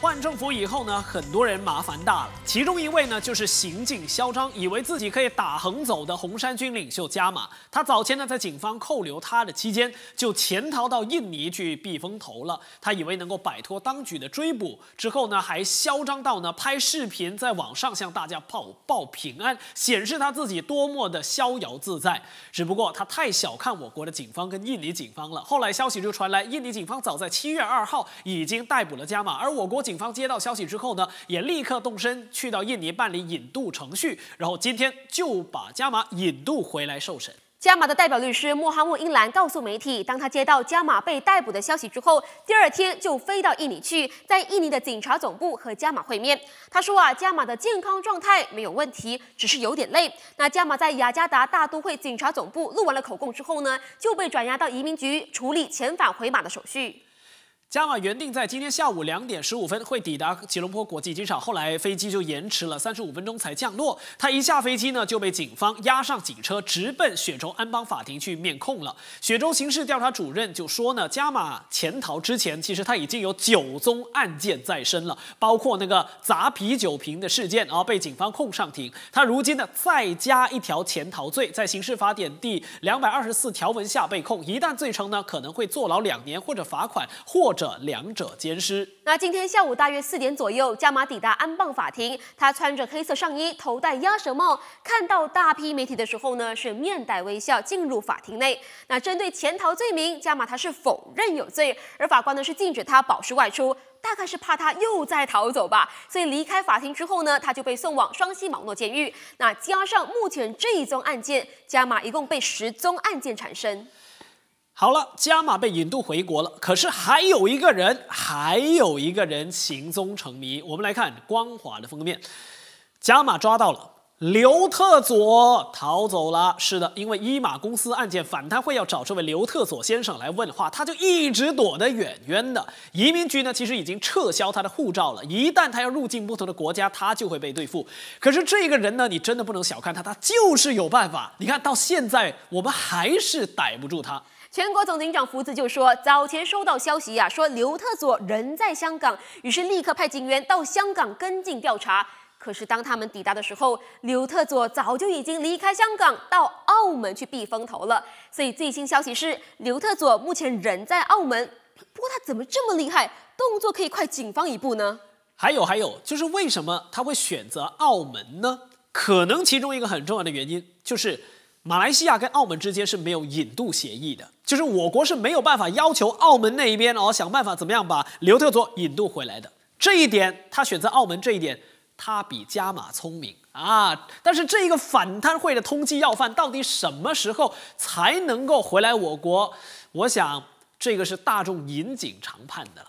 换政府以后呢，很多人麻烦大了。其中一位呢，就是行径嚣张，以为自己可以打横走的红衫军领袖加马。他早前呢，在警方扣留他的期间，就潜逃到印尼去避风头了。他以为能够摆脱当局的追捕，之后呢，还嚣张到呢，拍视频在网上向大家报报平安，显示他自己多么的逍遥自在。只不过他太小看我国的警方跟印尼警方了。后来消息就传来，印尼警方早在七月二号已经逮捕了加马，而我国。警方接到消息之后呢，也立刻动身去到印尼办理引渡程序，然后今天就把加马引渡回来受审。加马的代表律师穆哈默英兰告诉媒体，当他接到加马被逮捕的消息之后，第二天就飞到印尼去，在印尼的警察总部和加马会面。他说啊，加马的健康状态没有问题，只是有点累。那加马在雅加达大都会警察总部录完了口供之后呢，就被转押到移民局处理遣返回马的手续。加马原定在今天下午两点十五分会抵达吉隆坡国际机场，后来飞机就延迟了三十五分钟才降落。他一下飞机呢，就被警方押上警车，直奔雪州安邦法庭去面控了。雪州刑事调查主任就说呢，加马潜逃之前，其实他已经有九宗案件在身了，包括那个砸啤酒瓶的事件，然后被警方控上庭。他如今呢，再加一条潜逃罪，在刑事法典第两百二十四条文下被控，一旦罪成呢，可能会坐牢两年或者罚款或。者两者兼施。那今天下午大约四点左右，加马抵达安棒法庭。他穿着黑色上衣，头戴鸭舌帽。看到大批媒体的时候呢，是面带微笑进入法庭内。那针对潜逃罪名，加马他是否认有罪，而法官呢是禁止他保释外出，大概是怕他又再逃走吧。所以离开法庭之后呢，他就被送往双溪毛诺监狱。那加上目前这一宗案件，加马一共被十宗案件产生。好了，加马被引渡回国了。可是还有一个人，还有一个人行踪成谜。我们来看光华的封面，加马抓到了，刘特佐逃走了。是的，因为伊马公司案件反贪会要找这位刘特佐先生来问话，他就一直躲得远远的。移民局呢，其实已经撤销他的护照了。一旦他要入境不同的国家，他就会被对付。可是这个人呢，你真的不能小看他，他就是有办法。你看到现在，我们还是逮不住他。全国总警长福子就说，早前收到消息呀，说刘特佐人在香港，于是立刻派警员到香港跟进调查。可是当他们抵达的时候，刘特佐早就已经离开香港，到澳门去避风头了。所以最新消息是，刘特佐目前人在澳门。不过他怎么这么厉害，动作可以快警方一步呢？还有还有，就是为什么他会选择澳门呢？可能其中一个很重要的原因就是。马来西亚跟澳门之间是没有引渡协议的，就是我国是没有办法要求澳门那一边哦想办法怎么样把刘特佐引渡回来的。这一点他选择澳门这一点，他比加马聪明啊。但是这一个反贪会的通缉要犯到底什么时候才能够回来我国？我想这个是大众引颈长盼的了。